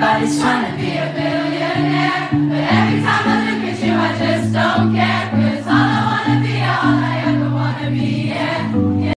Everybody's trying to be a billionaire. But every time I look at you, I just don't care.